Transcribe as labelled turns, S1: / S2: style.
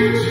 S1: you.